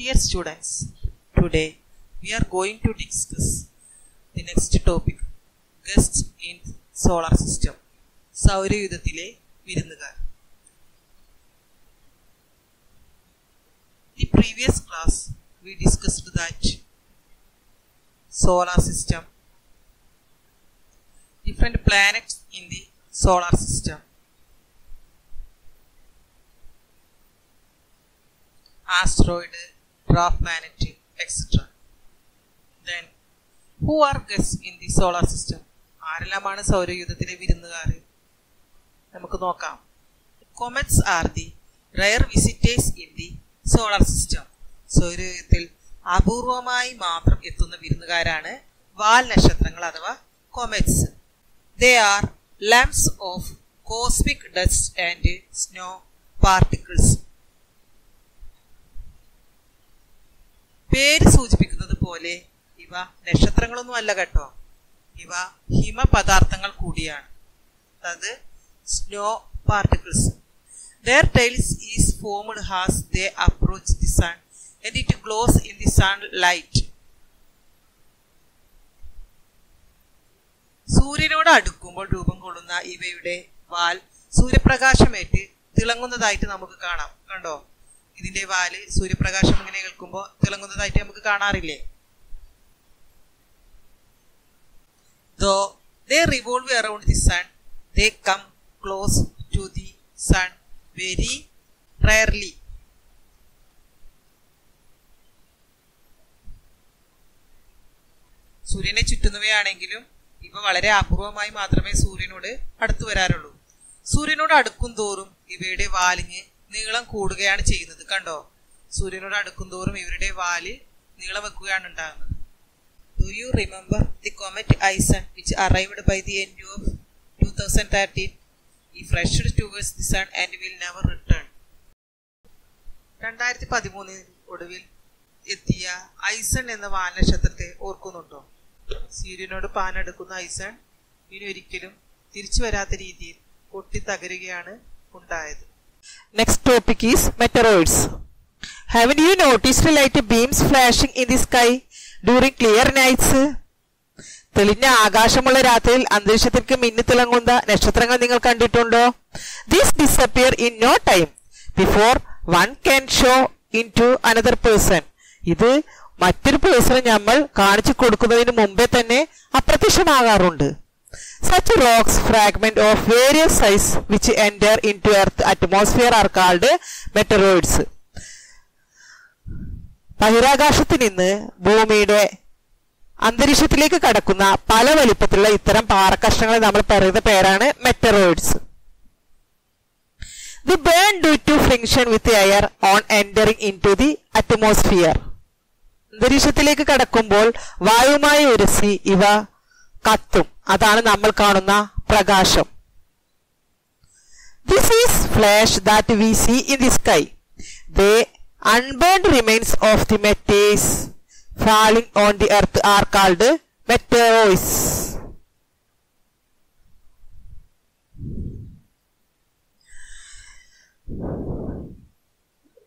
Dear students, today we are going to discuss the next topic guests in solar system. സൗരയുധത്തിലെ വിരുന്നുകാർ The previous class we discussed that solar system, different planets in the solar system, asteroid, planet, etc. Then, who are guests in the solar system? ആരെല്ലാമാണ് സൗരയൂഥത്തിലെ വിരുന്നുകാർ നമുക്ക് നോക്കാം. Comets are the rare visitors in the solar system സൗരയൂഥത്തിൽ അപൂർവമായി മാത്രം എത്തുന്ന വിരുന്നുകാരാണ് വാൽ നക്ഷത്രങ്ങൾ അഥവാ comets they are lumps of cosmic dust and snow particles പേര് സൂചിപ്പിക്കുന്നത് പോലെ ഇവ നക്ഷത്രങ്ങളൊന്നും അല്ല കേട്ടോ. ഇവ ഹിമപദാർത്ഥങ്ങൾ കൂടിയാണ്. അതായത് snow particles their tails is formed has they approach the sun and it glows in the sunlight സൂര്യനോട് അടുക്കുമ്പോൾ രൂപം കൊള്ളുന്ന ഇവയുടെ വാൽ സൂര്യപ്രകാശമേറ്റ് തിളങ്ങുന്നതായിട്ട് നമുക്ക് കാണാം. കണ്ടോ? ഇതിന്റെ വാൽ സൂര്യപ്രകാശം ഇങ്ങനെ കേൾക്കുമ്പോൾ തിളങ്ങുന്നതായിട്ട് നമുക്ക് കാണാറില്ലേ? Though they revolve around the sun they come close to the sun very rarely സൂര്യനെ ചുറ്റുന്നവയാണെങ്കിലും ഇവ വളരെ അപൂർവമായി മാത്രമേ സൂര്യനോട് അടുത്തു വരാറുള്ളൂ. സൂര്യനോട് അടുക്കും തോറും ഇവയുടെ വാലിന് നീളം കൂടുകയാണ് ചെയ്യുന്നത്. കണ്ടോ? സൂര്യനോട് അടുക്കും തോറും ഇവരുടെ വാൽ നീളം വെക്കുകയാണ് ഉണ്ടാകുന്നത്. Do you remember the comet ISON which arrived by the end of two thousand thirteen ഈ fresh towards the sun and will never return രണ്ടായിരത്തി പതിമൂന്നിൽ ഒടുവിൽ എത്തിയ ഐസൺ എന്ന വാനനക്ഷത്രത്തെ ഓർക്കുന്നുണ്ടോ? സൂര്യനോട് പാനെടുക്കുന്ന ഐസൺ ഇനി ഒരിക്കലും തിരിച്ചു വരാത്ത രീതിയിൽ പൊട്ടി തകരുകയാണ് ഉണ്ടായത്. Next topic is meteoroids. Haven't you noticed light beams flashing in the sky during clear nights? തെളിഞ്ഞ ആകാശമുള്ള രാത്രിയിൽ അന്തരീക്ഷത്തിലേക്ക് മിന്നിത്തിളങ്ങുന്ന നക്ഷത്രങ്ങൾ നിങ്ങൾ കണ്ടിട്ടുണ്ടോ this disappear in no time before one can show in to another person ഇത് മറ്റൊരു പേഴ്സണെ നമ്മൾ കാണിച്ചു കൊടുക്കുന്നതിന് മുമ്പേ തന്നെ അപ്രത്യക്ഷമാകാറുണ്ട് Such rocks fragment of various size which enter into earth atmosphere are called meteoroids. ബഹിരാകാശത്ത് നിന്ന് ഭൂമിയുടെ അന്തരീക്ഷത്തിലേക്ക് കടക്കുന്ന പല വലിപ്പത്തിലുള്ള ഇത്തരം പാറക്കഷ്ണങ്ങളെ നമ്മൾ പറയുന്ന പേരാണ് meteoroids they burn due to friction with air on entering in to the atmosphere അന്തരീക്ഷത്തിലേക്ക് കടക്കുമ്പോൾ വായുമായി ഉരസി ഇവ കത്തും. അതാണ് നമ്മൾ കാണുന്ന പ്രകാശം. This is flash that we see in the sky the unburned remains of the meteors falling on the earth are called meteoroids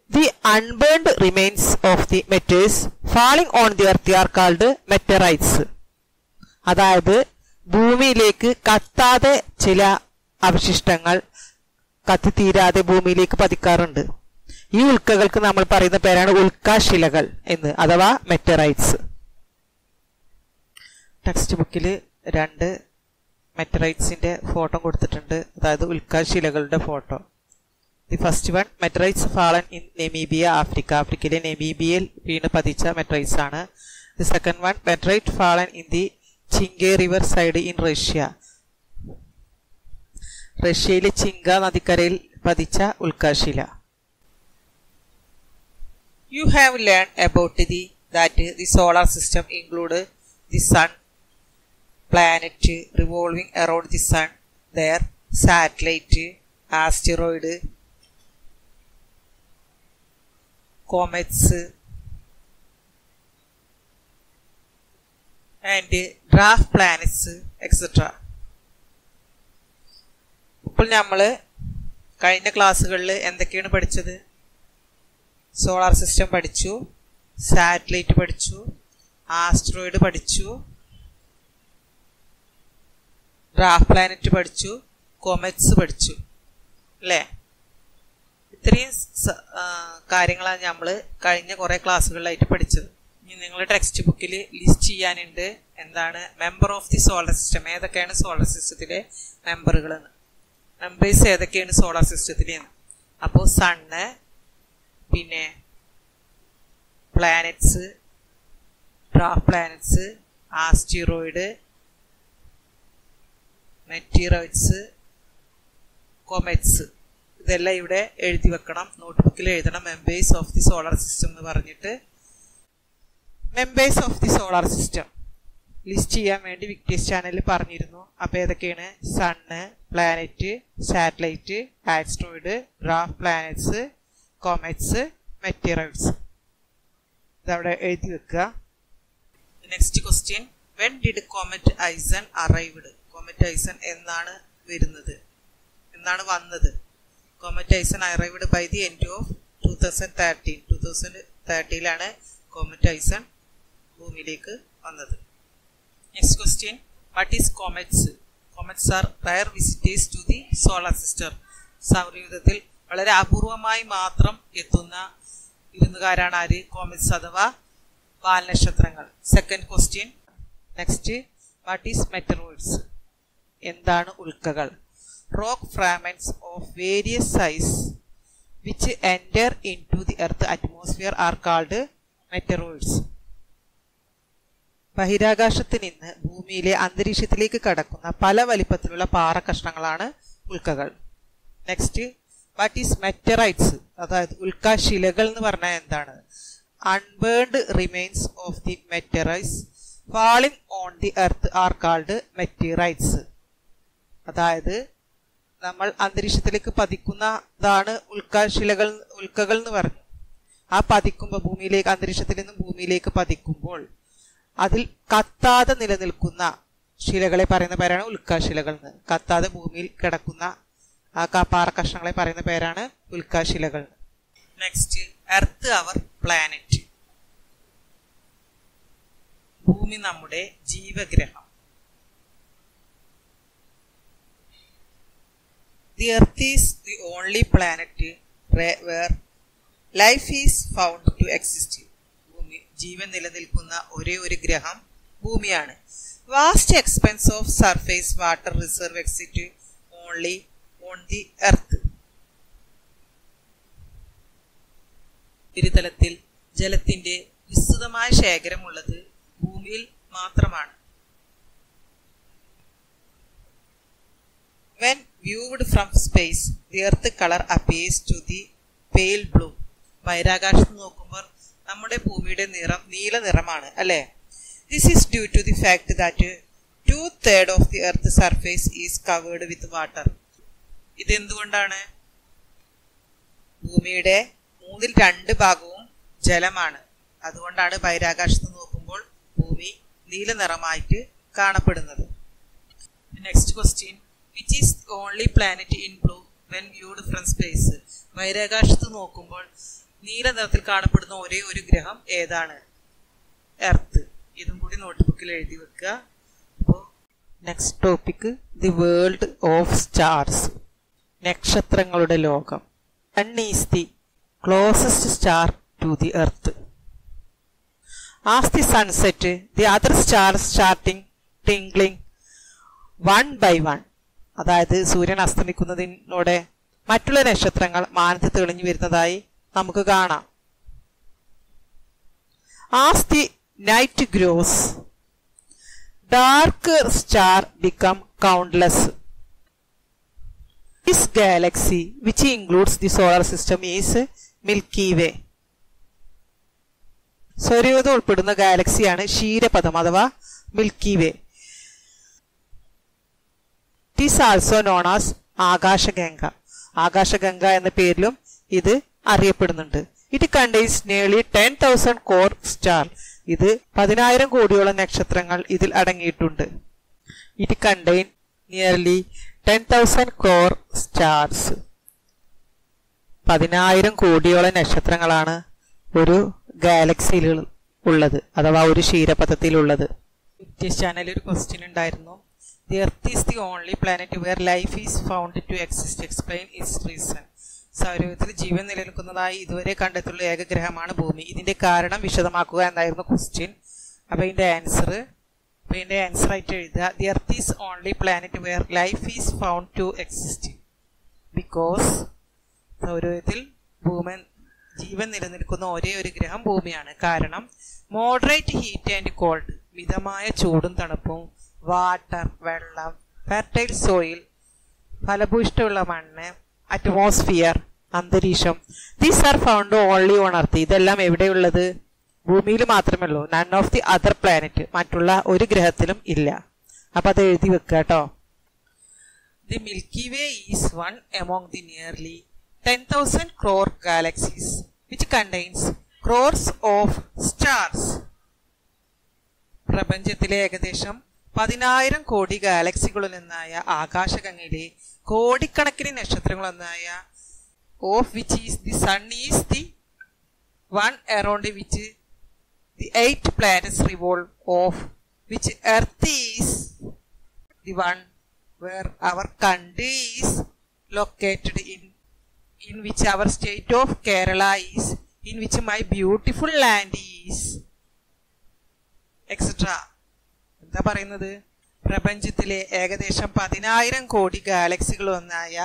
the unburned remains of the meteors falling on the earth are called meteorites അതായത് ഭൂമിയിലേക്ക് കത്താതെ ചില അവശിഷ്ടങ്ങൾ കത്തിത്തീരാതെ ഭൂമിയിലേക്ക് പതിക്കാറുണ്ട്. ഈ ഉൽക്കകൾക്ക് നമ്മൾ പറയുന്ന പേരാണ് ഉൽക്കാശിലകൾ എന്ന് അഥവാ മെറ്ററൈറ്റ്സ് ടെക്സ്റ്റ് ബുക്കിൽ രണ്ട് മെറ്ററൈറ്റ്സിന്റെ ഫോട്ടോ കൊടുത്തിട്ടുണ്ട്. അതായത് ഉൽക്കാശിലകളുടെ photo the first one meteorites fallen in Namibia Africa ആഫ്രിക്കയിലെ നെമീബിയയിൽ വീണ് പതിച്ച മെറ്ററൈറ്റ്സ് ആണ്. The second one meteorite fallen in the Chinke river side in Russia റഷ്യയിലെ ചിങ്ക നദിക്കരയിൽ പതിച്ച ഉൽക്കാശില You have learned about the that the solar system include the sun, planet revolving around the sun, their satellite, asteroid, comets, and dwarf planets etcetera ഇപ്പോൾ നമ്മൾ കഴിഞ്ഞ ക്ലാസ്സുകളിൽ എന്തൊക്കെയാണ് പഠിച്ചത്? സോളാർ സിസ്റ്റം പഠിച്ചു സാറ്റലൈറ്റ് പഠിച്ചു ആസ്ട്രോയിഡ് പഠിച്ചു ഡ്രാഫ് പ്ലാനറ്റ് പഠിച്ചു കൊമറ്റ്സ് പഠിച്ചു. അല്ലേ? ഇത്രയും കാര്യങ്ങളാണ് നമ്മൾ കഴിഞ്ഞ കുറേ ക്ലാസ്സുകളിലായിട്ട് പഠിച്ചത്. ഇനി നിങ്ങളുടെ ടെക്സ്റ്റ് ബുക്കിൽ ലിസ്റ്റ് ചെയ്യാനുണ്ട്. എന്താണ്? Member of the solar system ഏതൊക്കെയാണ് സോളർ സിസ്റ്റത്തിലെ മെമ്പറുകൾ മെമ്പേഴ്സ് ഏതൊക്കെയാണ് സോളർ സിസ്റ്റത്തിലെന്ന് അപ്പോൾ സണ്ണ് പിന്നെ planets dwarf planets asteroid meteoroids comets ഇതെല്ലാം ഇവിടെ എഴുതി വെക്കണം. നോട്ട്ബുക്കിൽ എഴുതണം. Members of the solar system എന്ന് പറഞ്ഞിട്ട് members of the solar system list ചെയ്യാൻ വേണ്ടി വിക്ടേഴ്സ് ചാനലിൽ പറഞ്ഞിരുന്നു. അപ്പോൾ ഏതൊക്കെയാണ്? Sun planet satellite asteroid dwarf planets comets materials ഇതവിടെ എഴുതി വെക്കുക next question when did comet ISON arrived comet ISON എന്നാണ് വരുന്നത്. എന്നാണ് വന്നത്? Comet ISON arrived by the end of two thousand thirteen two thousand തേർട്ടിയിലാണ് comet ISON ഭൂമിയിലേക്ക് വന്നത്. Next question what is comets comets are rare visitors to the solar system സൗരയൂഥത്തിൽ വളരെ അപൂർവമായി മാത്രം എത്തുന്ന വിരുന്നുകാരാണ് ആര്? കോമറ്റ്സ് അഥവാ വാൽനക്ഷത്രങ്ങൾ second question next what is meteoroids എന്താണ് ഉൽക്കകൾ? Rock fragments of various size which enter in to the earth atmosphere are called meteoroids ബഹിരാകാശത്ത് നിന്ന് ഭൂമിയിലെ അന്തരീക്ഷത്തിലേക്ക് കടക്കുന്ന പല വലിപ്പത്തിലുള്ള പാറ കഷ്ണങ്ങളാണ് ഉൽക്കകൾ. നെക്സ്റ്റ് വാട്ട് ഈസ് മെറ്ററൈറ്റ്സ് അതായത് ഉൽക്കാശിലകൾ എന്ന് പറഞ്ഞാൽ എന്താണ്? Unburned remains of the meteors falling on the earth are called meteorites അതായത് നമ്മൾ അന്തരീക്ഷത്തിലേക്ക് പതിക്കുന്നതാണ് ഉൽക്കാശിലകൾ ഉൽക്കകൾ എന്ന് പറഞ്ഞു. ആ പതിക്കുമ്പോൾ ഭൂമിയിലേക്ക് അന്തരീക്ഷത്തിൽ നിന്നും ഭൂമിയിലേക്ക് പതിക്കുമ്പോൾ അതിൽ കത്താതെ നിലനിൽക്കുന്ന ശിലകളെ പറയുന്ന പേരാണ് ഉൽക്കാശിലകൾ എന്ന്. കത്താതെ ഭൂമിയിൽ കിടക്കുന്ന ആ ക- പാറക്കഷ്ണങ്ങളെ പറയുന്ന പേരാണ് ഉൽക്കാശിലകൾ. നെക്സ്റ്റ് എർത്ത് അവർ പ്ലാനറ്റ് ഭൂമി നമ്മുടെ ജീവഗ്രഹം. The earth is the only planet where life is found to exist ജീവൻ നിലനിൽക്കുന്ന ഒരേ ഒരു ഗ്രഹം ഭൂമിയാണ്. Vast expanse of surface water reserve exist only on the earth ഉപരിതലത്തിൽ ജലത്തിന്റെ വിസ്തൃതമായ ശേഖരമുള്ളത് ഭൂമിയിൽ മാത്രമാണ്. When viewed from space the earth colour appears to the pale blue ബഹിരാകാശത്ത് നോക്കുമ്പോൾ നമ്മുടെ ഭൂമിയുടെ നിറം നീല നിറമാണ് അല്ലേ? This is due to the fact that two third of the earth surface is covered with water ഇതെന്തുകൊണ്ടാണ്? ഭൂമിയുടെ മൂന്നിൽ രണ്ട് ഭാഗവും ജലമാണ്. അതുകൊണ്ടാണ് ബഹിരാകാശത്ത് നോക്കുമ്പോൾ ഭൂമി നീല നിറമായിട്ട് കാണപ്പെടുന്നത്. Next question which is only planet in blue when viewed from space ബഹിരാകാശത്ത് നോക്കുമ്പോൾ നീല നിറത്തിൽ കാണപ്പെടുന്ന ഒരേ ഒരു ഗ്രഹം ഏതാണ്? എർത്ത് ഇതും കൂടി നോട്ട്ബുക്കിൽ എഴുതി വെക്കുക. അപ്പോൾ next topic the world of stars നക്ഷത്രങ്ങളുടെ ലോകം. Sun is the closest star to the earth as the sunset the other star starting tingling one by one അതായത് സൂര്യൻ അസ്തമിക്കുന്നതിനോടെ മറ്റുള്ള നക്ഷത്രങ്ങൾ മാനത്ത് തെളിഞ്ഞു വരുന്നതായി നമുക്ക് കാണാം. As the night grows dark star become countless this galaxy which includes the solar system is Milky Way സൗരയൂഥം ഉൾപ്പെടുന്ന ഗാലക്സിയാണ് ക്ഷീരപഥം അഥവാ Milky Way is also known as Akashaganga. Akashganga എന്ന പേരിലും ഇത് അറിയപ്പെടുന്നുണ്ട്. It contains nearly ten thousand crore star ഇത് പതിനായിരം കോടിയോളം നക്ഷത്രങ്ങൾ ഇതിൽ അടങ്ങിയിട്ടുണ്ട്. It contain nearly ten thousand crore stars പതിനായിരം കോടിയോളം നക്ഷത്രങ്ങളാണ് ഒരു ഗാലക്സിയിൽ ഉള്ളത് അഥവാ ഒരു ക്ഷീരപഥത്തിലുള്ളത് ബ്രിട്ടീഷ് ചാനലിൽ ഒരു ക്വസ്റ്റ്യൻ ഉണ്ടായിരുന്നു. The earth is the only planet where life is found to exist explain is reason സൗരയൂഥത്തിൽ ജീവൻ നിലനിൽക്കുന്നതായി ഇതുവരെ കണ്ടെത്തിയുള്ള ഏക ഗ്രഹമാണ് ഭൂമി. ഇതിന്റെ കാരണം വിശദമാക്കുക എന്നായിരുന്നു ക്വസ്റ്റ്യൻ അപ്പോൾ ഇതിന്റെ ആൻസർ അപ്പോൾ ഇതിന്റെ ആൻസർ ആയിട്ട് എഴുതുക. The earth is only planet where life is found to exist because സൗരയൂഥത്തിൽ ഭൂമൻ ജീവൻ നിലനിൽക്കുന്ന ഒരേ ഒരു ഗ്രഹം ഭൂമിയാണ്. കാരണം മോഡറേറ്റ് ഹീറ്റ് ആൻഡ് കോൾഡ് മിതമായ ചൂടും തണുപ്പും വാട്ടർ വെള്ളം ഫെർട്ടൈൽ സോയിൽ ഫലഭൂയിഷ്ടമുള്ള മണ്ണ് അറ്റ്മോസ്ഫിയർ അന്തരീക്ഷം. These are found only on earth ഇതെല്ലാം എവിടെയുള്ളത്? ഭൂമിയിൽ മാത്രമേ ഉള്ളൂ none of the other planet മറ്റുള്ള ഒരു ഗ്രഹത്തിലും ഇല്ല. അപ്പൊ അത് എഴുതി വെക്കുക കേട്ടോ. The Milky Way is one among the nearly 10,000 crore galaxies which contains crores of stars പ്രപഞ്ചത്തിലെ ഏകദേശം പതിനായിരം കോടി ഗാലക്സികളിൽ നിന്നായ ആകാശഗംഗയിലെ കോടിക്കണക്കിന് നക്ഷത്രങ്ങളൊന്നായ of which is the sun is the one around which the eight planets revolve of which earth is the one where our country is located in in which our state of kerala is in which my beautiful land is etc എന്താ പറയുന്നത് പ്രപഞ്ചത്തിലെ ഏകദേശം പതിനായിരം കോടി ഗാലക്സികളൊന്നായ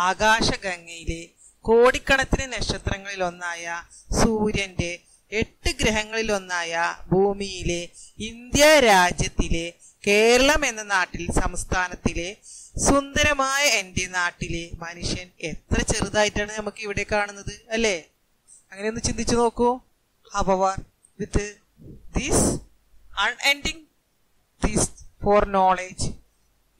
ആകാശഗംഗയിലെ കോടിക്കണക്കിന് നക്ഷത്രങ്ങളിൽ ഒന്നായ സൂര്യന്റെ എട്ട് ഗ്രഹങ്ങളിൽ ഒന്നായ ഭൂമിയിലെ ഇന്ത്യ രാജ്യത്തിലെ കേരളം എന്ന നാട്ടിൽ സംസ്ഥാനത്തിലെ സുന്ദരമായ എന്റെ നാട്ടിലെ മനുഷ്യൻ എത്ര ചെറുതായിട്ടാണ് നമുക്ക് ഇവിടെ കാണുന്നത് അല്ലേ? അങ്ങനെ ഒന്ന് ചിന്തിച്ചു നോക്കൂ. Hour with this unending this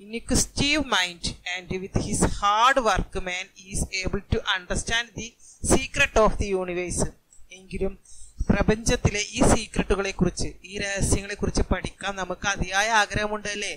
in a inquisitive mind and with his hard work man is able to understand the secret of the universe എങ്കിലും പ്രപഞ്ചത്തിലെ ഈ സീക്രട്ടുകളെ കുറിച്ച് ഈ രഹസ്യങ്ങളെ കുറിച്ച് പഠിക്കാൻ നമുക്ക് അതിയായ ആഗ്രഹമുണ്ട് അല്ലേ